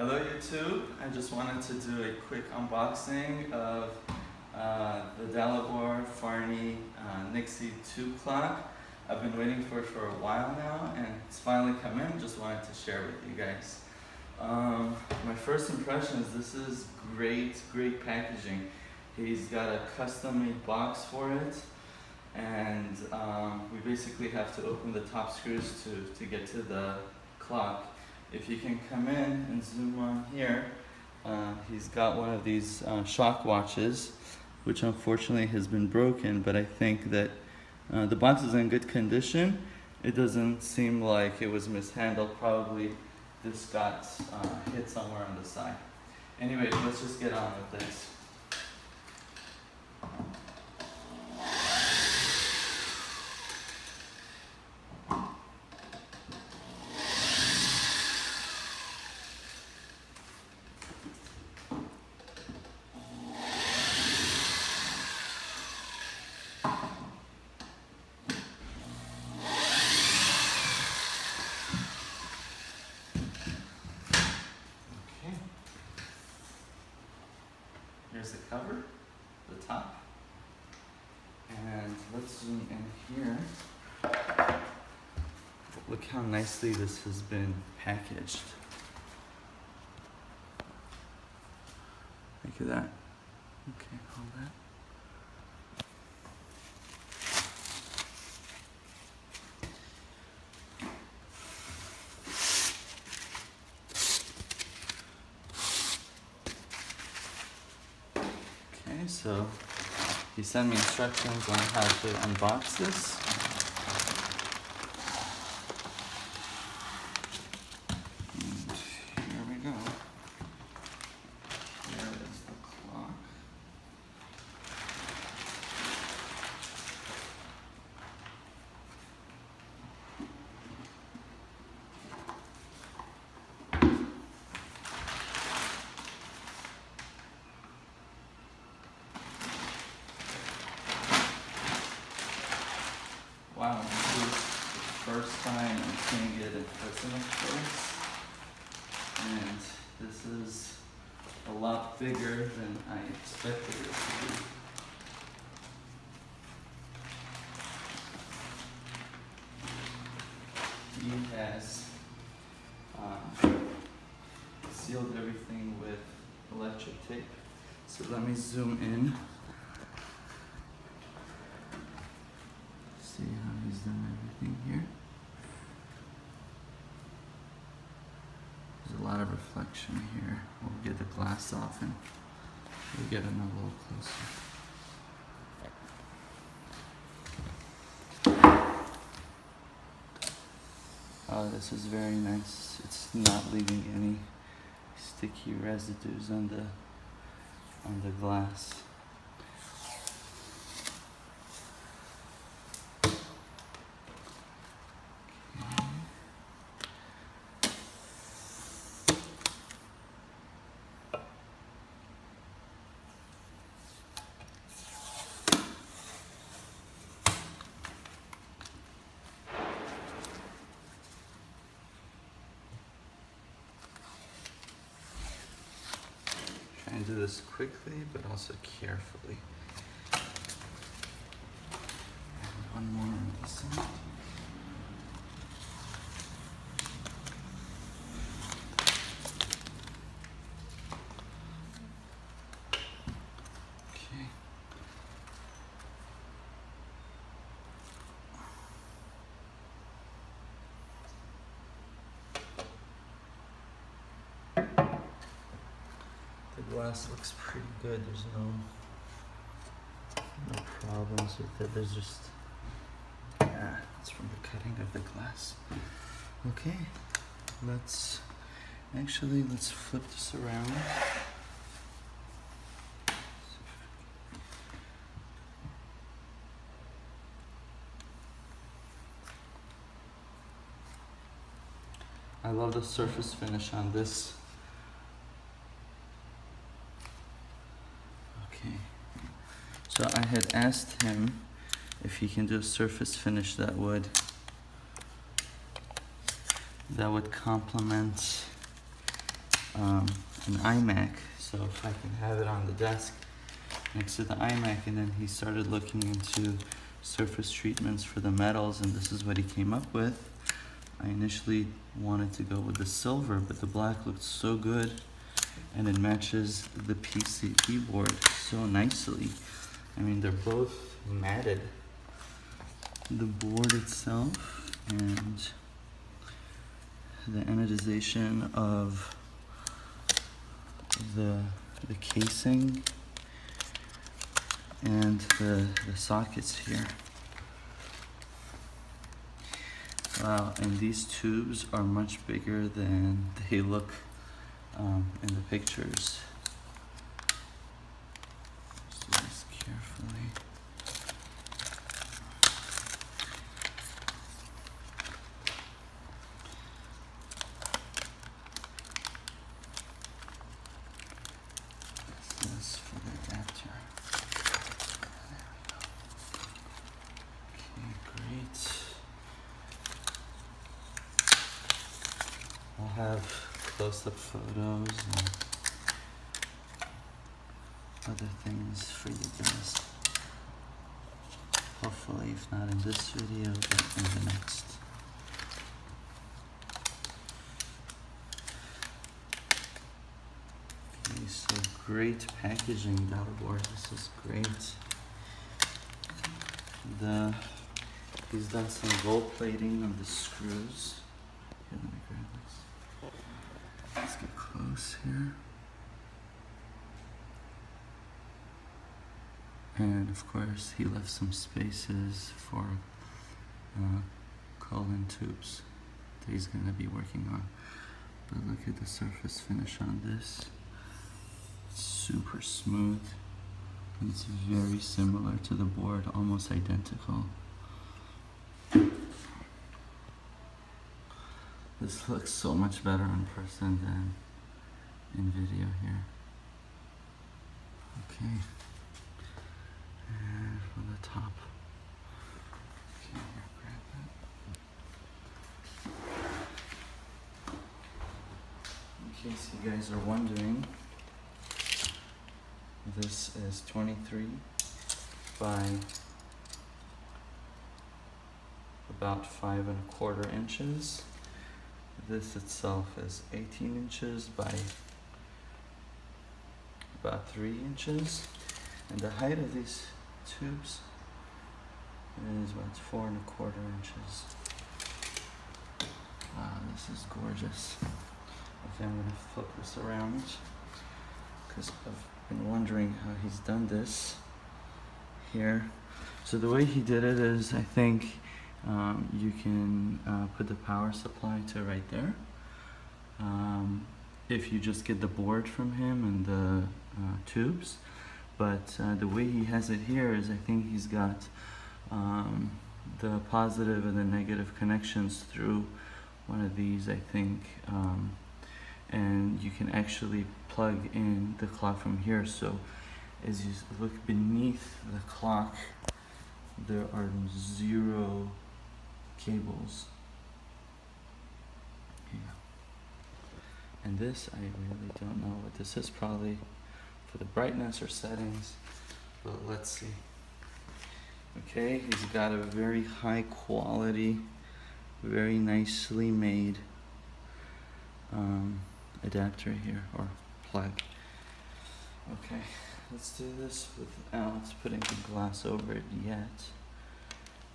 Hello YouTube, I just wanted to do a quick unboxing of uh, the Dalibor Farny uh, Nixie tube clock. I've been waiting for it for a while now and it's finally come in, just wanted to share with you guys. Um, my first impression is this is great, great packaging. He's got a custom made box for it and um, we basically have to open the top screws to, to get to the clock. If you can come in and zoom on here, uh, he's got one of these uh, shock watches, which unfortunately has been broken, but I think that uh, the box is in good condition. It doesn't seem like it was mishandled. Probably this got uh, hit somewhere on the side. Anyway, let's just get on with this. Okay. Here's the cover, the top. And let's zoom in here. Look how nicely this has been packaged. Look at that. Okay, hold that. Okay, so he sent me instructions on how to unbox this. And here we go. Here is the clock. Wow, this is the first time I'm seeing it in person, of course. And this is a lot bigger than I expected it to be. He has um, sealed everything with electric tape. So let me zoom in. See how he's done everything here. There's a lot of reflection here. We'll get the glass off and we'll get in a little closer. Oh, this is very nice. It's not leaving any sticky residues on the on the glass. Do this quickly, but also carefully. And one more on this side. Glass looks pretty good. There's no no problems with it. There's just yeah, it's from the cutting of the glass. Okay, let's actually let's flip this around. I love the surface finish on this. Okay. So I had asked him if he can do a surface finish that would that would complement um, an iMac, so if I can have it on the desk next to the iMac, and then he started looking into surface treatments for the metals, and this is what he came up with. I initially wanted to go with the silver, but the black looked so good, and it matches the PC keyboard so nicely. I mean, they're both matted. The board itself and the anodization of the, the casing and the, the sockets here. Wow, and these tubes are much bigger than they look um, in the pictures. Let's do this carefully. This is for the adapter. There we go. Okay, great. I'll have close-up photos and other things for you guys. Hopefully, if not in this video, but in the next. Okay, so great packaging, Dalibor. This is great. The he's done some gold plating on the screws. Here, let me grab this. Let's close here. And of course, he left some spaces for uh, colon tubes that he's gonna be working on. But look at the surface finish on this. It's super smooth. It's very similar to the board, almost identical. This looks so much better in person than in video here. Okay. And from the top. In case you guys are wondering, this is 23 by about five and a quarter inches. This itself is 18 inches by about three inches. And the height of these tubes is about four and a quarter inches. Wow, this is gorgeous. Okay, I'm gonna flip this around because I've been wondering how he's done this here. So the way he did it is, I think um, you can uh, put the power supply to right there. Um, if you just get the board from him and the tubes. But uh, the way he has it here is I think he's got um, the positive and the negative connections through one of these, I think. Um, and you can actually plug in the clock from here. So as you look beneath the clock, there are zero cables. Yeah. And this, I really don't know what this is. Probably for the brightness or settings, but let's see. Okay, he's got a very high quality, very nicely made um, adapter here, or plug. Okay, let's do this without putting the glass over it yet.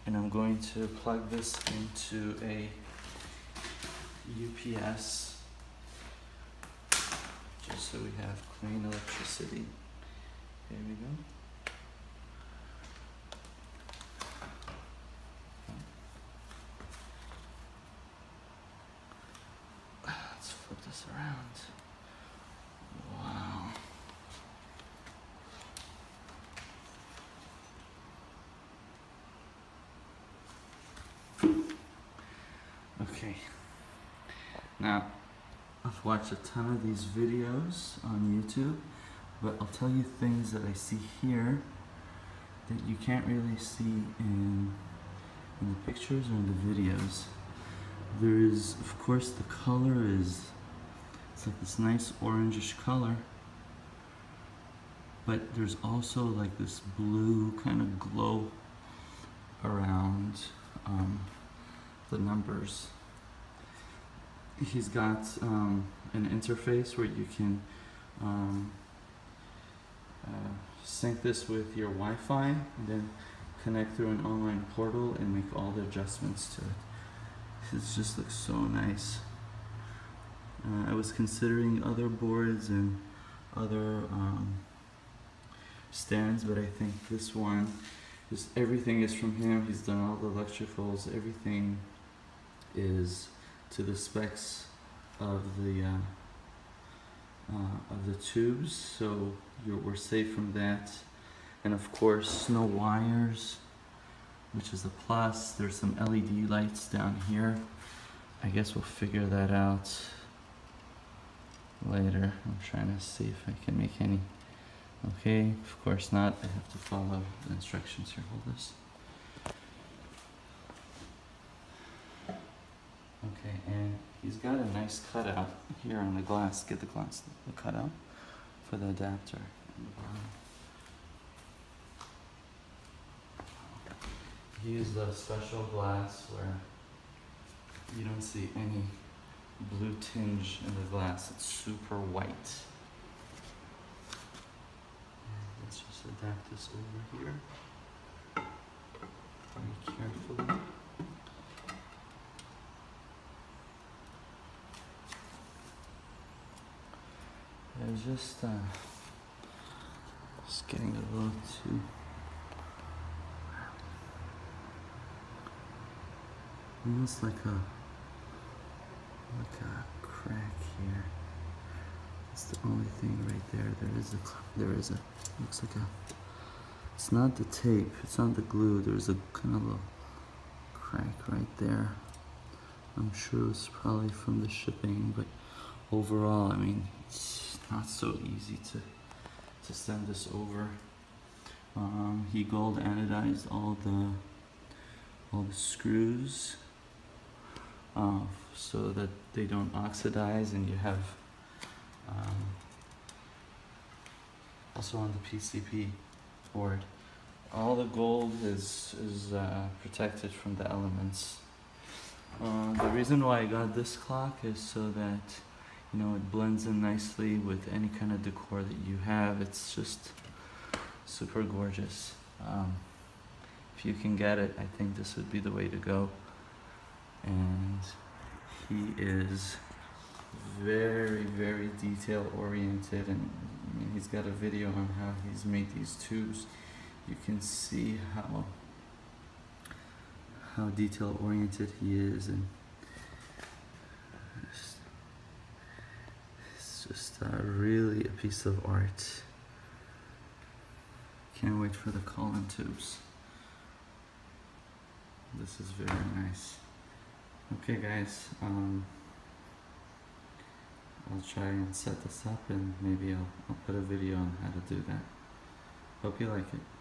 And I'm going to plug this into a UPS just so we have clean electricity. There we go. Let's flip this around. Wow. Okay. Now, I've watched a ton of these videos on YouTube, but I'll tell you things that I see here that you can't really see in, in the pictures or in the videos. There is, of course, the color is it's like this nice orangish color. But there's also like this blue kind of glow around um, the numbers. He's got um, an interface where you can um, uh, sync this with your Wi-Fi and then connect through an online portal and make all the adjustments to it. It just looks so nice. Uh, I was considering other boards and other um, stands, but I think this one, just everything is from him. He's done all the electricals. Everything is to the specs of the uh, uh, of the tubes, so we're safe from that. And of course, no wires, which is a plus. There's some LED lights down here. I guess we'll figure that out later. I'm trying to see if I can make any. Okay, of course not. I have to follow the instructions here. Hold this. Okay, and he's got a nice cutout here on the glass. Get the glass, the cutout for the adapter. He used a special glass where you don't see any blue tinge in the glass. It's super white. Let's just adapt this over here. Very carefully. I was just uh, just getting a little too almost like a like a crack here. It's the only thing right there. There is a there is a looks like a it's not the tape, it's not the glue, there's a kind of little crack right there. I'm sure it's probably from the shipping, but overall, I mean, not so easy to to send this over. Um, he gold anodized all the all the screws uh, so that they don't oxidize and you have um, also on the PCB board all the gold is is uh, protected from the elements uh, the reason why I got this clock is so that you know it blends in nicely with any kind of decor that you have. It's just super gorgeous. Um, if you can get it I think this would be the way to go. And he is very very detail oriented and I mean, he's got a video on how he's made these tubes you can see how how detail oriented he is and it's, it's just uh, really a piece of art. Can't wait for the colon tubes. This is very nice. Okay guys um, I'll try and set this up and maybe I'll, I'll put a video on how to do that. Hope you like it